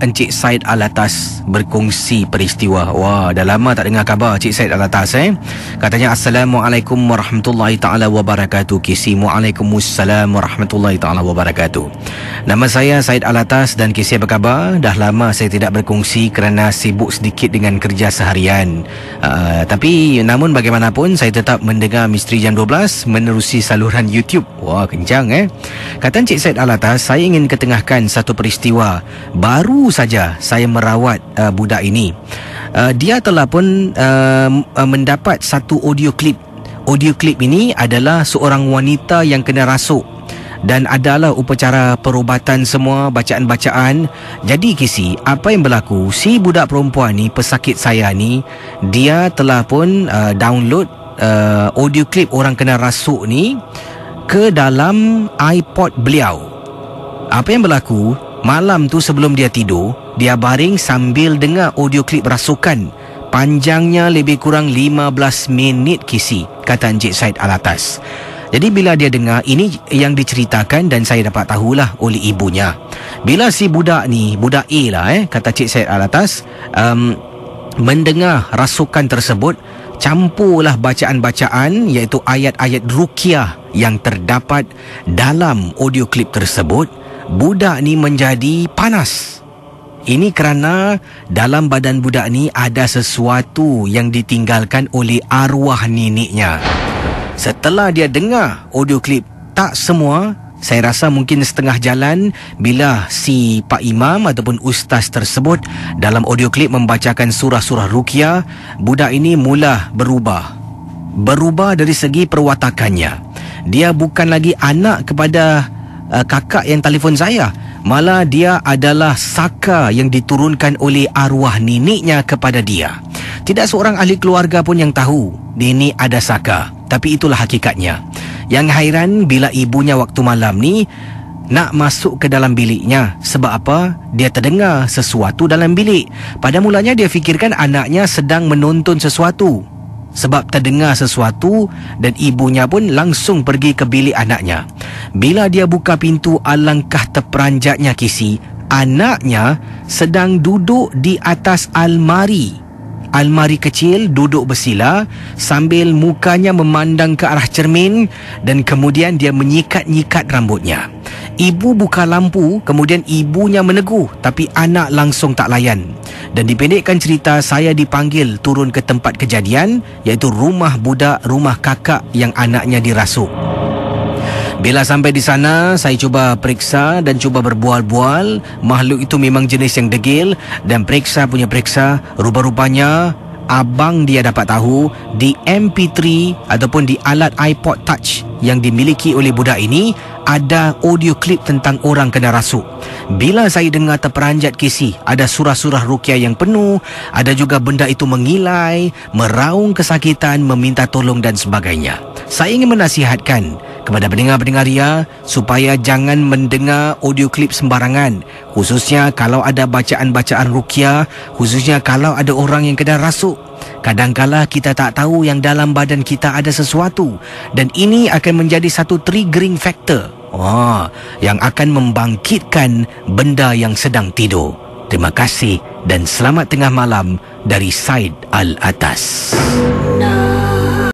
Encik Said Alatas berkongsi peristiwa. Wah, dah lama tak dengar khabar Encik Said Alatas eh. Katanya Assalamualaikum warahmatullahi taala wabarakatuh. Kisi Waalaikumsalam warahmatullahi taala wabarakatuh. Nama saya Said Alatas dan Kisi apa khabar? Dah lama saya tidak berkongsi kerana sibuk sedikit dengan kerja seharian. Uh, tapi namun bagaimanapun saya tetap mendengar Misteri Jam 12 menerusi saluran YouTube. Wah, kencang eh. Kata Encik Said Alatas, saya ingin ketengahkan satu peristiwa baru saja saya merawat uh, budak ini. Uh, dia telah pun uh, uh, mendapat satu audio clip. Audio clip ini adalah seorang wanita yang kena rasuk dan adalah upacara perubatan semua bacaan-bacaan. Jadi kisi, apa yang berlaku? Si budak perempuan ni, pesakit saya ni, dia telah pun uh, download uh, audio clip orang kena rasuk ni ke dalam iPod beliau. Apa yang berlaku? Malam tu sebelum dia tidur, dia baring sambil dengar audio klip rasukan. Panjangnya lebih kurang 15 minit kisi, kata Encik Said Alatas. Jadi bila dia dengar, ini yang diceritakan dan saya dapat tahulah oleh ibunya. Bila si budak ni, budak A lah eh, kata Encik Said Alatas, um, mendengar rasukan tersebut, campurlah bacaan-bacaan iaitu ayat-ayat rukiah yang terdapat dalam audio klip tersebut budak ni menjadi panas. Ini kerana dalam badan budak ni ada sesuatu yang ditinggalkan oleh arwah neneknya. Setelah dia dengar audio klip tak semua, saya rasa mungkin setengah jalan bila si Pak Imam ataupun ustaz tersebut dalam audio klip membacakan surah-surah ruqyah, budak ini mula berubah. Berubah dari segi perwatakannya. Dia bukan lagi anak kepada uh, kakak yang telefon saya. Malah dia adalah saka yang diturunkan oleh arwah neneknya kepada dia. Tidak seorang ahli keluarga pun yang tahu nenek ada saka. Tapi itulah hakikatnya. Yang hairan bila ibunya waktu malam ni nak masuk ke dalam biliknya. Sebab apa? Dia terdengar sesuatu dalam bilik. Pada mulanya dia fikirkan anaknya sedang menonton sesuatu sebab terdengar sesuatu dan ibunya pun langsung pergi ke bilik anaknya. Bila dia buka pintu alangkah terperanjatnya kisi, anaknya sedang duduk di atas almari. Almari kecil duduk bersila sambil mukanya memandang ke arah cermin dan kemudian dia menyikat-nyikat rambutnya. Ibu buka lampu, kemudian ibunya menegur tapi anak langsung tak layan. Dan dipendekkan cerita, saya dipanggil turun ke tempat kejadian iaitu rumah budak, rumah kakak yang anaknya dirasuk. Bila sampai di sana, saya cuba periksa dan cuba berbual-bual. Makhluk itu memang jenis yang degil dan periksa punya periksa. Rupa-rupanya abang dia dapat tahu di MP3 ataupun di alat iPod Touch yang dimiliki oleh budak ini ada audio klip tentang orang kena rasuk. Bila saya dengar terperanjat kisi, ada surah-surah rukyah yang penuh, ada juga benda itu mengilai, meraung kesakitan, meminta tolong dan sebagainya. Saya ingin menasihatkan kepada pendengar-pendengar ria supaya jangan mendengar audio klip sembarangan khususnya kalau ada bacaan-bacaan rukyah khususnya kalau ada orang yang kena rasuk kadangkala kita tak tahu yang dalam badan kita ada sesuatu dan ini akan menjadi satu triggering factor wah yang akan membangkitkan benda yang sedang tidur terima kasih dan selamat tengah malam dari Said Al Atas. No.